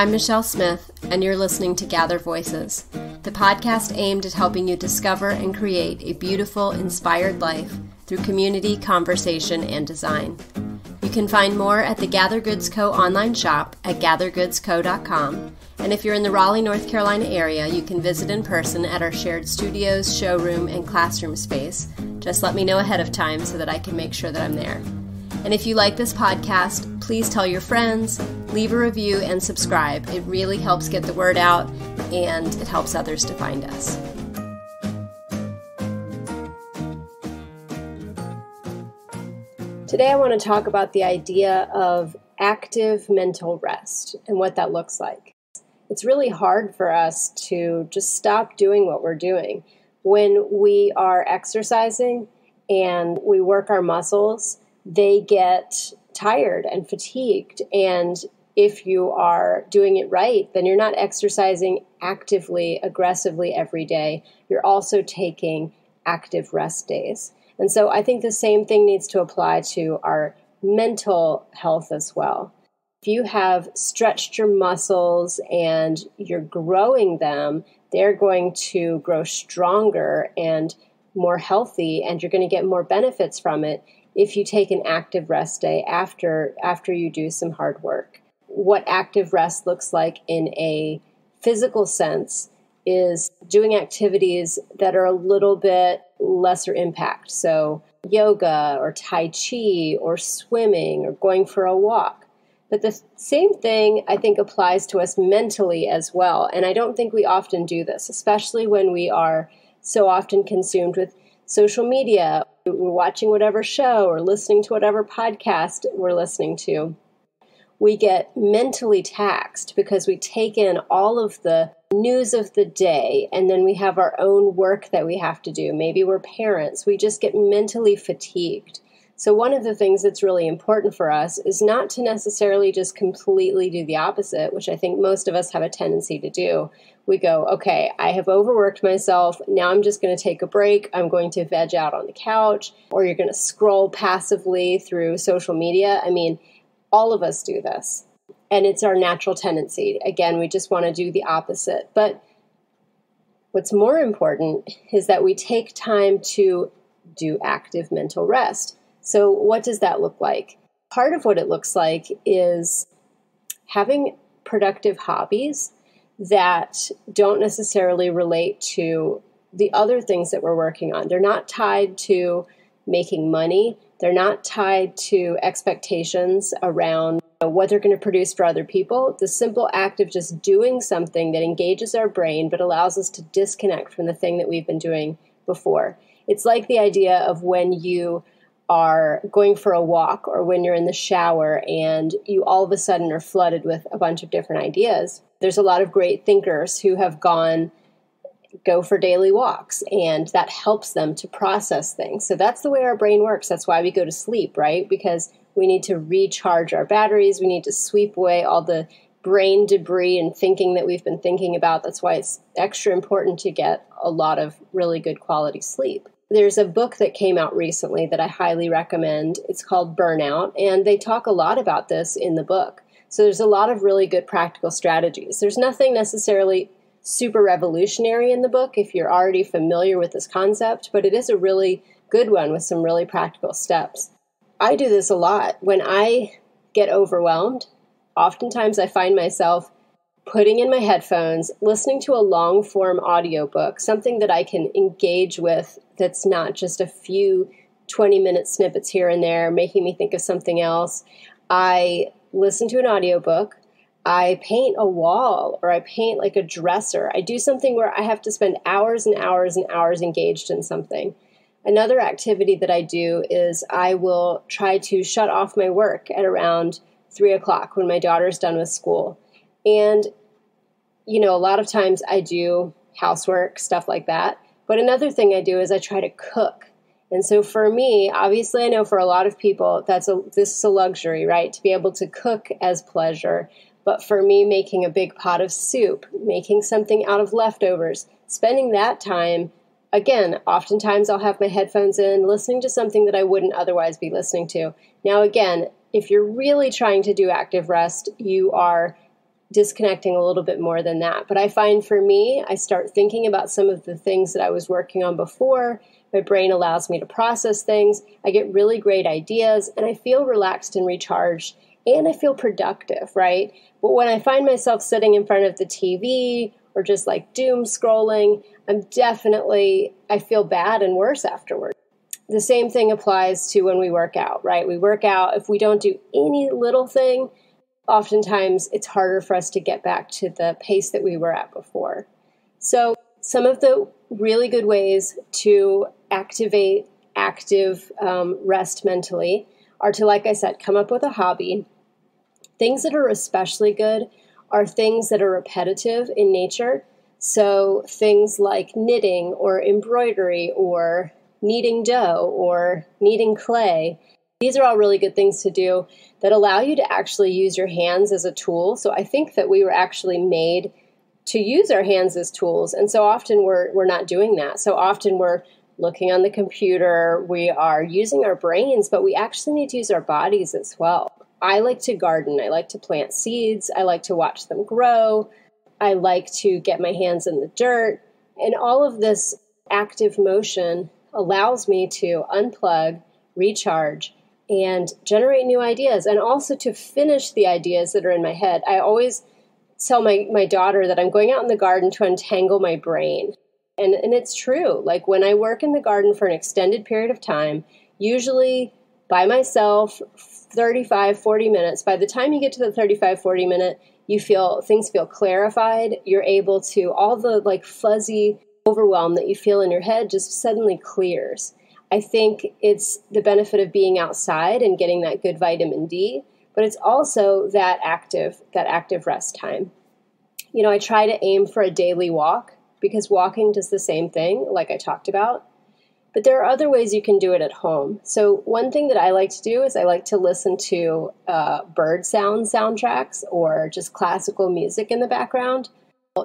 I'm Michelle Smith, and you're listening to Gather Voices, the podcast aimed at helping you discover and create a beautiful, inspired life through community, conversation, and design. You can find more at the Gather Goods Co. online shop at gathergoodsco.com. And if you're in the Raleigh, North Carolina area, you can visit in person at our shared studios, showroom, and classroom space. Just let me know ahead of time so that I can make sure that I'm there. And if you like this podcast, please tell your friends, leave a review, and subscribe. It really helps get the word out and it helps others to find us. Today, I want to talk about the idea of active mental rest and what that looks like. It's really hard for us to just stop doing what we're doing. When we are exercising and we work our muscles, they get tired and fatigued. And if you are doing it right, then you're not exercising actively, aggressively every day. You're also taking active rest days. And so I think the same thing needs to apply to our mental health as well. If you have stretched your muscles and you're growing them, they're going to grow stronger and more healthy, and you're going to get more benefits from it if you take an active rest day after after you do some hard work. What active rest looks like in a physical sense is doing activities that are a little bit lesser impact. So, yoga or Tai Chi or swimming or going for a walk. But the same thing I think applies to us mentally as well. And I don't think we often do this, especially when we are so often consumed with social media. We're watching whatever show or listening to whatever podcast we're listening to we get mentally taxed because we take in all of the news of the day and then we have our own work that we have to do. Maybe we're parents. We just get mentally fatigued. So, one of the things that's really important for us is not to necessarily just completely do the opposite, which I think most of us have a tendency to do. We go, okay, I have overworked myself. Now I'm just going to take a break. I'm going to veg out on the couch, or you're going to scroll passively through social media. I mean, all of us do this. And it's our natural tendency. Again, we just want to do the opposite. But what's more important is that we take time to do active mental rest. So, what does that look like? Part of what it looks like is having productive hobbies that don't necessarily relate to the other things that we're working on. They're not tied to making money, they're not tied to expectations around what they're going to produce for other people. The simple act of just doing something that engages our brain but allows us to disconnect from the thing that we've been doing before. It's like the idea of when you are going for a walk or when you're in the shower and you all of a sudden are flooded with a bunch of different ideas. There's a lot of great thinkers who have gone go for daily walks and that helps them to process things. So that's the way our brain works. That's why we go to sleep, right? Because we need to recharge our batteries, we need to sweep away all the brain debris and thinking that we've been thinking about. That's why it's extra important to get a lot of really good quality sleep. There's a book that came out recently that I highly recommend. It's called Burnout, and they talk a lot about this in the book. So there's a lot of really good practical strategies. There's nothing necessarily super revolutionary in the book if you're already familiar with this concept, but it is a really good one with some really practical steps. I do this a lot. When I get overwhelmed, oftentimes I find myself putting in my headphones, listening to a long form audiobook, something that I can engage with that's not just a few 20 minute snippets here and there, making me think of something else. I listen to an audiobook I paint a wall or I paint like a dresser. I do something where I have to spend hours and hours and hours engaged in something. Another activity that I do is I will try to shut off my work at around three o'clock when my daughter's done with school. And, you know, a lot of times I do housework, stuff like that. But another thing I do is I try to cook. And so for me, obviously, I know for a lot of people, that's a this is a luxury, right? To be able to cook as pleasure. But for me, making a big pot of soup, making something out of leftovers, spending that time, again, oftentimes I'll have my headphones in, listening to something that I wouldn't otherwise be listening to. Now, again, if you're really trying to do active rest, you are disconnecting a little bit more than that. But I find for me, I start thinking about some of the things that I was working on before. My brain allows me to process things. I get really great ideas and I feel relaxed and recharged and I feel productive, right? But when I find myself sitting in front of the TV or just like doom scrolling, I'm definitely, I feel bad and worse afterward. The same thing applies to when we work out, right? We work out, if we don't do any little thing, oftentimes it's harder for us to get back to the pace that we were at before. So, some of the really good ways to activate active um, rest mentally are to, like I said, come up with a hobby. Things that are especially good are things that are repetitive in nature. So things like knitting or embroidery or kneading dough or kneading clay. These are all really good things to do that allow you to actually use your hands as a tool. So I think that we were actually made to use our hands as tools. And so often we're, we're not doing that. So often we're looking on the computer, we are using our brains, but we actually need to use our bodies as well. I like to garden, I like to plant seeds, I like to watch them grow, I like to get my hands in the dirt. And all of this active motion allows me to unplug, recharge, and generate new ideas, and also to finish the ideas that are in my head. I always tell my, my daughter that I'm going out in the garden to untangle my brain. And, and it's true. Like when I work in the garden for an extended period of time, usually by myself, 35, 40 minutes, by the time you get to the 35, 40 minute, you feel things feel clarified. You're able to, all the like fuzzy overwhelm that you feel in your head just suddenly clears. I think it's the benefit of being outside and getting that good vitamin D, but it's also that active, that active rest time. You know, I try to aim for a daily walk because walking does the same thing, like I talked about. But there are other ways you can do it at home. So, one thing that I like to do is I like to listen to uh, bird sound soundtracks or just classical music in the background.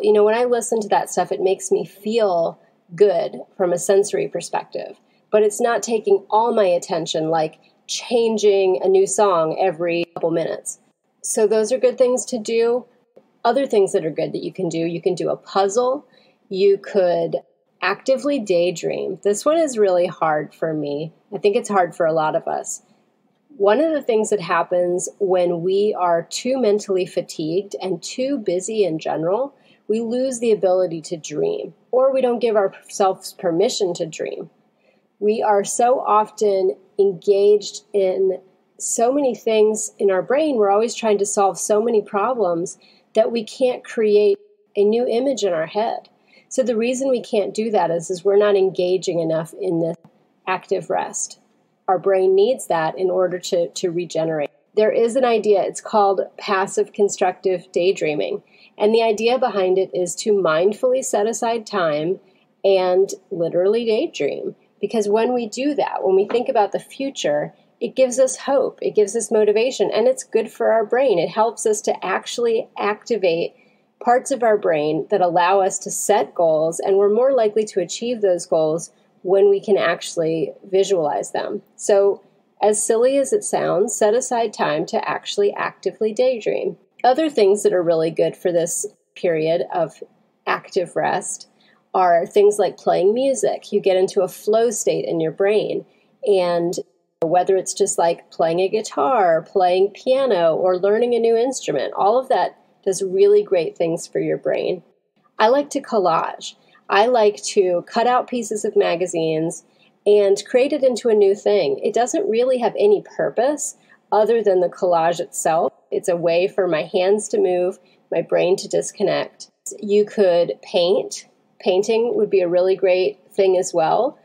You know, when I listen to that stuff, it makes me feel good from a sensory perspective, but it's not taking all my attention like changing a new song every couple minutes. So, those are good things to do. Other things that are good that you can do you can do a puzzle you could actively daydream. This one is really hard for me. I think it's hard for a lot of us. One of the things that happens when we are too mentally fatigued and too busy in general, we lose the ability to dream, or we don't give ourselves permission to dream. We are so often engaged in so many things in our brain, we're always trying to solve so many problems that we can't create a new image in our head. So the reason we can't do that is, is we're not engaging enough in the active rest. Our brain needs that in order to, to regenerate. There is an idea, it's called passive constructive daydreaming. And the idea behind it is to mindfully set aside time and literally daydream. Because when we do that, when we think about the future, it gives us hope, it gives us motivation, and it's good for our brain. It helps us to actually activate parts of our brain that allow us to set goals, and we're more likely to achieve those goals when we can actually visualize them. So, as silly as it sounds, set aside time to actually actively daydream. Other things that are really good for this period of active rest are things like playing music. You get into a flow state in your brain, and whether it's just like playing a guitar, playing piano, or learning a new instrument, all of that does really great things for your brain. I like to collage. I like to cut out pieces of magazines and create it into a new thing. It doesn't really have any purpose other than the collage itself. It's a way for my hands to move, my brain to disconnect. You could paint. Painting would be a really great thing as well.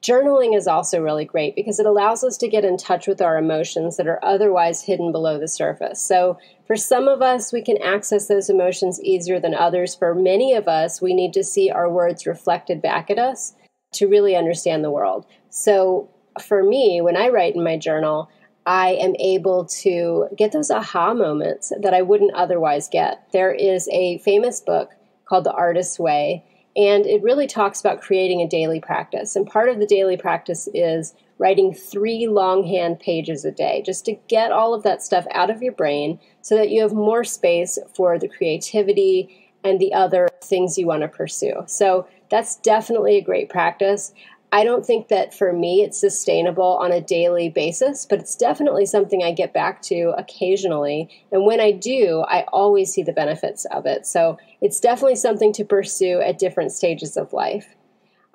Journaling is also really great because it allows us to get in touch with our emotions that are otherwise hidden below the surface. So, for some of us, we can access those emotions easier than others. For many of us, we need to see our words reflected back at us to really understand the world. So, for me, when I write in my journal, I am able to get those aha moments that I wouldn't otherwise get. There is a famous book called The Artist's Way and it really talks about creating a daily practice. And part of the daily practice is writing three longhand pages a day just to get all of that stuff out of your brain so that you have more space for the creativity and the other things you want to pursue. So that's definitely a great practice. I don't think that for me it's sustainable on a daily basis, but it's definitely something I get back to occasionally. And when I do, I always see the benefits of it. So it's definitely something to pursue at different stages of life.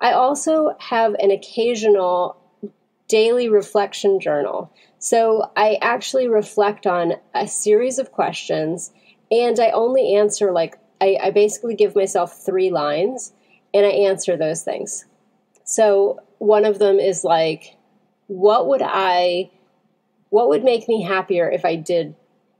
I also have an occasional daily reflection journal. So I actually reflect on a series of questions and I only answer like, I, I basically give myself three lines and I answer those things. So one of them is like, what would I, what would make me happier if I did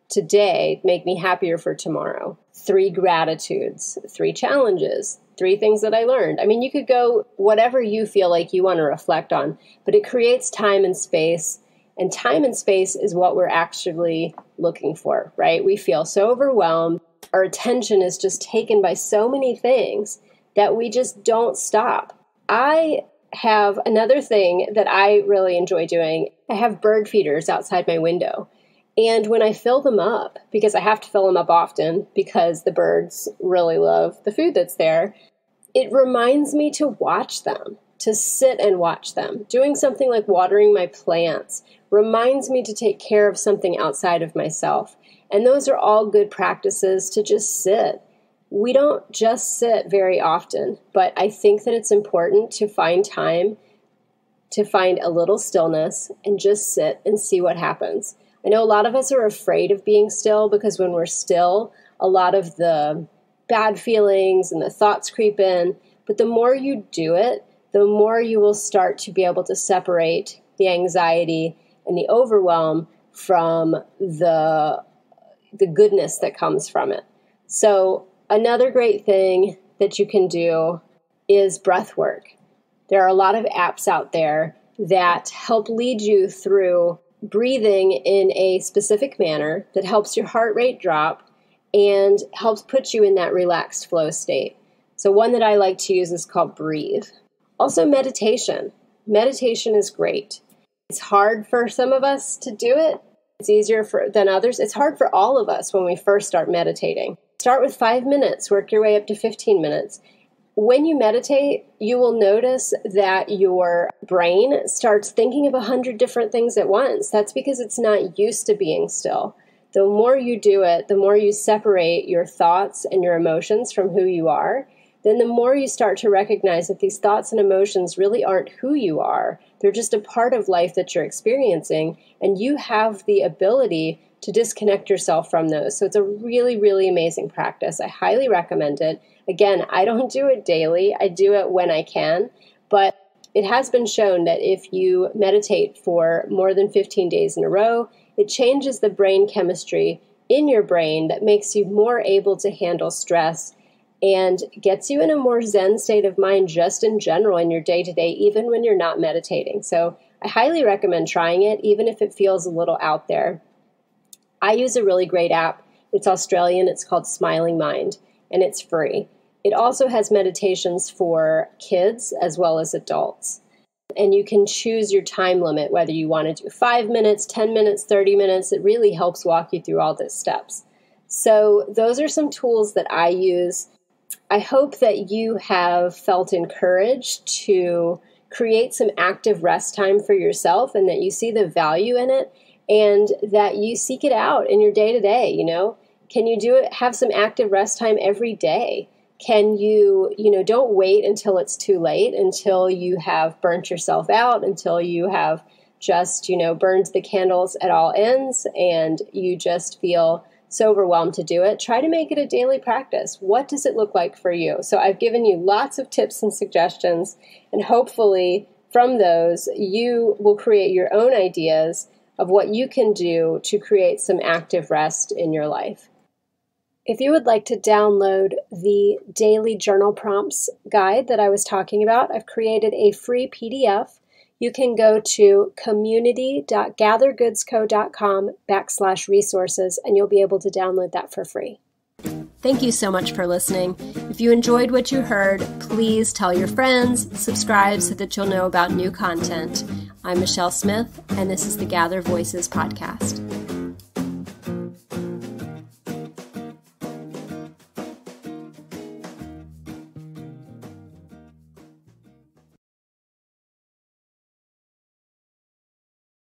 today make me happier for tomorrow? Three gratitudes, three challenges, three things that I learned. I mean, you could go whatever you feel like you want to reflect on, but it creates time and space. And time and space is what we're actually looking for, right? We feel so overwhelmed. Our attention is just taken by so many things that we just don't stop. I have another thing that I really enjoy doing. I have bird feeders outside my window. And when I fill them up, because I have to fill them up often because the birds really love the food that's there, it reminds me to watch them, to sit and watch them. Doing something like watering my plants reminds me to take care of something outside of myself. And those are all good practices to just sit we don't just sit very often, but I think that it's important to find time to find a little stillness and just sit and see what happens. I know a lot of us are afraid of being still because when we're still, a lot of the bad feelings and the thoughts creep in. But the more you do it, the more you will start to be able to separate the anxiety and the overwhelm from the the goodness that comes from it. So Another great thing that you can do is breath work. There are a lot of apps out there that help lead you through breathing in a specific manner that helps your heart rate drop and helps put you in that relaxed flow state. So, one that I like to use is called Breathe. Also, meditation. Meditation is great. It's hard for some of us to do it, it's easier for, than others. It's hard for all of us when we first start meditating. Start with five minutes, work your way up to 15 minutes. When you meditate, you will notice that your brain starts thinking of a hundred different things at once. That's because it's not used to being still. The more you do it, the more you separate your thoughts and your emotions from who you are, then the more you start to recognize that these thoughts and emotions really aren't who you are. They're just a part of life that you're experiencing, and you have the ability to disconnect yourself from those. So it's a really, really amazing practice. I highly recommend it. Again, I don't do it daily, I do it when I can, but it has been shown that if you meditate for more than 15 days in a row, it changes the brain chemistry in your brain that makes you more able to handle stress and gets you in a more zen state of mind just in general in your day to day, even when you're not meditating. So I highly recommend trying it, even if it feels a little out there. I use a really great app. It's Australian, it's called Smiling Mind, and it's free. It also has meditations for kids as well as adults. And you can choose your time limit, whether you want to do five minutes, 10 minutes, 30 minutes. It really helps walk you through all the steps. So, those are some tools that I use. I hope that you have felt encouraged to create some active rest time for yourself and that you see the value in it and that you seek it out in your day to day, you know? Can you do it have some active rest time every day? Can you, you know, don't wait until it's too late, until you have burnt yourself out, until you have just, you know, burned the candles at all ends and you just feel so overwhelmed to do it. Try to make it a daily practice. What does it look like for you? So I've given you lots of tips and suggestions, and hopefully from those, you will create your own ideas of what you can do to create some active rest in your life. If you would like to download the daily journal prompts guide that I was talking about, I've created a free PDF. You can go to community.gathergoodsco.com backslash resources and you'll be able to download that for free. Thank you so much for listening. If you enjoyed what you heard, please tell your friends, subscribe so that you'll know about new content. I'm Michelle Smith, and this is the Gather Voices podcast.